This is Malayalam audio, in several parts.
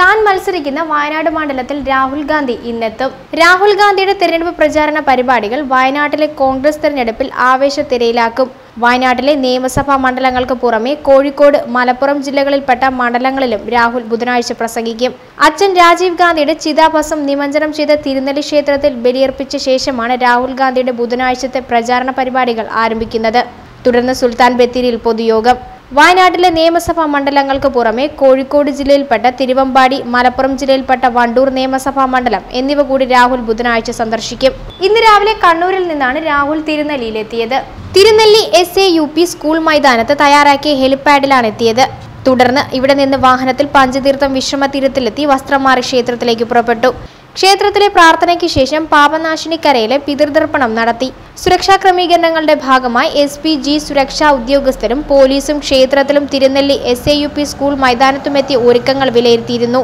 താൻ മത്സരിക്കുന്ന വയനാട് മണ്ഡലത്തിൽ രാഹുൽ ഗാന്ധി ഇന്നെത്തും. രാഹുൽ ഗാന്ധിയുടെ തെരഞ്ഞെടുപ്പ് പ്രചാരണ പരിപാടികൾ വയനാട്ടിലെ കോൺഗ്രസ് തെരഞ്ഞെടുപ്പിൽ ആവേശത്തിരയിലാക്കും. വയനാട്ടിലെ നിയമസഭാ മണ്ഡലങ്ങൾക്ക് പുറമെ കോഴിക്കോട് മലപ്പുറം ജില്ലകളിൽപ്പെട്ട മണ്ഡലങ്ങളിലും രാഹുൽ ബുധനാഴ്ച പ്രസംഗിക്കും. അച്ഛൻ രാജീവ് ഗാന്ധിയുടെ ചിതാഭസം നിമഞ്ജനം ചെയ്ത തിരുനെല്ലി ക്ഷേത്രത്തിൽ ബലിയർപ്പിച്ച ശേഷമാണ് രാഹുൽ ഗാന്ധിയുടെ ബുധനാഴ്ചത്തെ പ്രചാരണ പരിപാടികൾ ആരംഭിക്കുന്നത്. തുടർന്ന് സുൽത്താൻ ബത്തേരിയിൽ പൊതുയോഗം. വയനാട്ടിലെ നിയമസഭാ മണ്ഡലങ്ങൾക്ക് പുറമെ കോഴിക്കോട് ജില്ലയിൽപ്പെട്ട തിരുവമ്പാടി മലപ്പുറം ജില്ലയിൽപ്പെട്ട വണ്ടൂർ നിയമസഭാ മണ്ഡലം എന്നിവ കൂടി രാഹുൽ ബുധനാഴ്ച സന്ദർശിക്കും. ഇന്ന് രാവിലെ കണ്ണൂരിൽ നിന്നാണ് Rahul തിരുനെല്ലിയിലെത്തിയത്. Thirunelli S A U P school മൈതാനത്ത് തയ്യാറാക്കിയ ഹെലിപാഡിലാണ് എത്തിയത്. തുടർന്ന് ഇവിടെ നിന്ന് വാഹനത്തിൽ പഞ്ചതീർത്ഥം വിശ്രമ തീരത്തിലെത്തി വസ്ത്രം മാറി ക്ഷേത്രത്തിലേക്ക് പുറപ്പെട്ടു. ക്ഷേത്രത്തിലെ പ്രാർത്ഥനയ്ക്ക് ശേഷം പാപനാശിനിക്കരയിലെ പിതൃതർപ്പണം നടത്തി. സുരക്ഷാ ക്രമീകരണങ്ങളുടെ ഭാഗമായി എസ് പി ജി സുരക്ഷാ ഉദ്യോഗസ്ഥരും പോലീസും ക്ഷേത്രത്തിലും Thirunelli S A U P school മൈതാനത്തുമെത്തി ഒരുക്കങ്ങൾ വിലയിരുത്തിയിരുന്നു.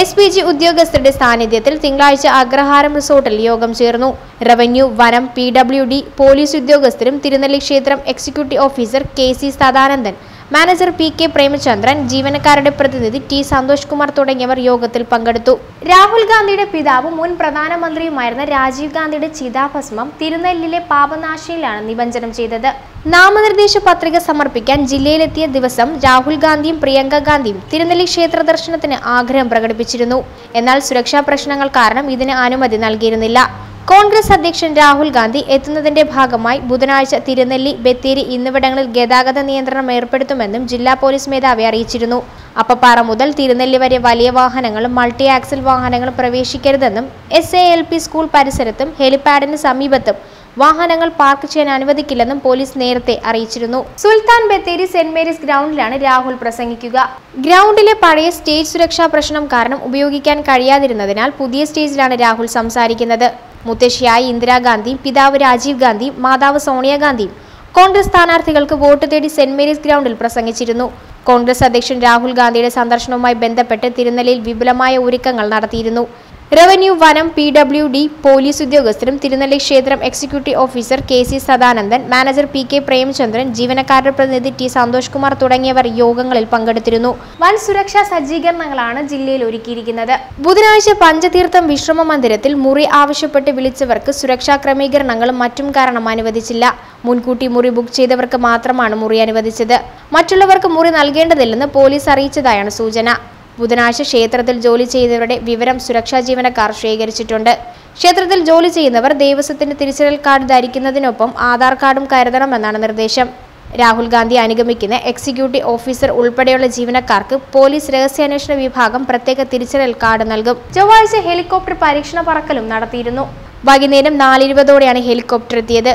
എസ് പി ജി ഉദ്യോഗസ്ഥരുടെ സാന്നിധ്യത്തിൽ തിങ്കളാഴ്ച അഗ്രഹാരം റിസോർട്ടിൽ യോഗം ചേർന്നു. റവന്യൂ വനം പി ഡബ്ല്യു ഡി പോലീസ് ഉദ്യോഗസ്ഥരും തിരുനെല്ലി ക്ഷേത്രം executive officer K C Sadanandan manager P K Premachandran ജീവനക്കാരുടെ പ്രതിനിധി ടി സന്തോഷ് കുമാർ തുടങ്ങിയവർ യോഗത്തിൽ പങ്കെടുത്തു. രാഹുൽ ഗാന്ധിയുടെ പിതാവും മുൻ പ്രധാനമന്ത്രിയുമായിരുന്ന രാജീവ് ഗാന്ധിയുടെ ചിതാഭസ്മം തിരുനെല്ലിലെ പാപനാശിയിലാണ് നിമഞ്ജനം ചെയ്തത്. നാമനിർദ്ദേശ പത്രിക സമർപ്പിക്കാൻ ജില്ലയിലെത്തിയ ദിവസം രാഹുൽ ഗാന്ധിയും പ്രിയങ്ക ഗാന്ധിയും തിരുനെല്ലി ക്ഷേത്ര ദർശനത്തിന് ആഗ്രഹം പ്രകടിപ്പിച്ചിരുന്നു. എന്നാൽ സുരക്ഷാ പ്രശ്നങ്ങൾ കാരണം ഇതിന് അനുമതി നൽകിയിരുന്നില്ല. കോൺഗ്രസ് അധ്യക്ഷൻ രാഹുൽ ഗാന്ധി എത്തുന്നതിന്റെ ഭാഗമായി ബുധനാഴ്ച തിരുനെല്ലി ബത്തേരി എന്നിവിടങ്ങളിൽ ഗതാഗത നിയന്ത്രണം ഏർപ്പെടുത്തുമെന്നും ജില്ലാ പോലീസ് മേധാവി അറിയിച്ചിരുന്നു. അപ്പപ്പാറ മുതൽ തിരുനെല്ലി വരെ വലിയ വാഹനങ്ങളും മൾട്ടി ആക്സിൽ വാഹനങ്ങളും പ്രവേശിക്കരുതെന്നും S A L P school പരിസരത്തും ഹെലിപാഡിന് സമീപത്തും വാഹനങ്ങൾ പാർക്ക് ചെയ്യാൻ അനുവദിക്കില്ലെന്നും പോലീസ് നേരത്തെ അറിയിച്ചിരുന്നു. സുൽത്താൻ ബത്തേരി സെന്റ് മേരീസ് ഗ്രൗണ്ടിലാണ് രാഹുൽ പ്രസംഗിക്കുക. ഗ്രൗണ്ടിലെ പഴയ സ്റ്റേജ് സുരക്ഷാ പ്രശ്നം കാരണം ഉപയോഗിക്കാൻ കഴിയാതിരുന്നതിനാൽ പുതിയ സ്റ്റേജിലാണ് രാഹുൽ സംസാരിക്കുന്നത്. മുത്തശ്ശിയായ ഇന്ദിരാഗാന്ധിയും പിതാവ് രാജീവ് ഗാന്ധിയും മാതാവ് സോണിയാഗാന്ധിയും കോൺഗ്രസ് സ്ഥാനാർത്ഥികൾക്ക് വോട്ട് തേടി സെന്റ് മേരീസ് ഗ്രൗണ്ടിൽ പ്രസംഗിച്ചിരുന്നു. കോൺഗ്രസ് അധ്യക്ഷൻ രാഹുൽ ഗാന്ധിയുടെ സന്ദർശനവുമായി ബന്ധപ്പെട്ട് തിരുനെല്ലിയിൽ വിപുലമായ ഒരുക്കങ്ങൾ നടത്തിയിരുന്നു. റവന്യൂ വനം പി ഡബ്ല്യു ഡി പോലീസ് ഉദ്യോഗസ്ഥരും തിരുനെല്ലി ക്ഷേത്രം executive officer K C Sadanandan manager P K Premachandran ജീവനക്കാരുടെ പ്രതിനിധി ടി സന്തോഷ് കുമാർ തുടങ്ങിയവർ യോഗങ്ങളിൽ പങ്കെടുത്തിരുന്നു. വൻ സുരക്ഷാ സജ്ജീകരണങ്ങളാണ് ജില്ലയിൽ ഒരുക്കിയിരിക്കുന്നത്. ബുധനാഴ്ച പഞ്ചതീർത്ഥം വിശ്രമ മന്ദിരത്തിൽ മുറി ആവശ്യപ്പെട്ട് വിളിച്ചവർക്ക് സുരക്ഷാ ക്രമീകരണങ്ങളും മറ്റും കാരണം അനുവദിച്ചില്ല. മുൻകൂട്ടി മുറി ബുക്ക് ചെയ്തവർക്ക് മാത്രമാണ് മുറി അനുവദിച്ചത്. മറ്റുള്ളവർക്ക് മുറി നൽകേണ്ടതില്ലെന്ന് പോലീസ് അറിയിച്ചതായാണ് സൂചന. ബുധനാഴ്ച ക്ഷേത്രത്തിൽ ജോലി ചെയ്യുന്നവരുടെ വിവരം സുരക്ഷാ ജീവനക്കാർ ശേഖരിച്ചിട്ടുണ്ട്. ക്ഷേത്രത്തിൽ ജോലി ചെയ്യുന്നവർ ദേവസ്വത്തിന്റെ തിരിച്ചറിയൽ കാർഡ് ധരിക്കുന്നതിനൊപ്പം ആധാർ കാർഡും കരുതണമെന്നാണ് നിർദ്ദേശം. രാഹുൽ ഗാന്ധി അനുഗമിക്കുന്ന എക്സിക്യൂട്ടീവ് ഓഫീസർ ഉൾപ്പെടെയുള്ള ജീവനക്കാർക്ക് പോലീസ് രഹസ്യാന്വേഷണ വിഭാഗം പ്രത്യേക തിരിച്ചറിയൽ കാർഡ് നൽകും. ചൊവ്വാഴ്ച ഹെലികോപ്റ്റർ പരീക്ഷണ പറക്കലും നടത്തിയിരുന്നു. വൈകുന്നേരം നാലിരുപതോടെയാണ് ഹെലികോപ്റ്റർ എത്തിയത്.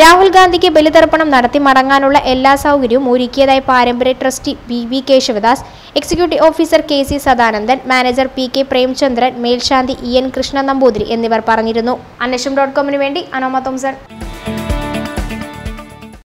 രാഹുൽ ഗാന്ധിക്ക് ബലിതർപ്പണം നടത്തി മടങ്ങാനുള്ള എല്ലാ സൗകര്യവും ഒരുക്കിയതായി പാരമ്പര്യ trustee B V Keshavadas executive officer K C Sadanandan manager P K Premchandran മേൽശാന്തി ഇ എൻ കൃഷ്ണ നമ്പൂതിരി എന്നിവർ പറഞ്ഞിരുന്നു. അന്വേഷണം ഡോട്ട് കോമിന് വേണ്ടി അനോമ തോംസൺ.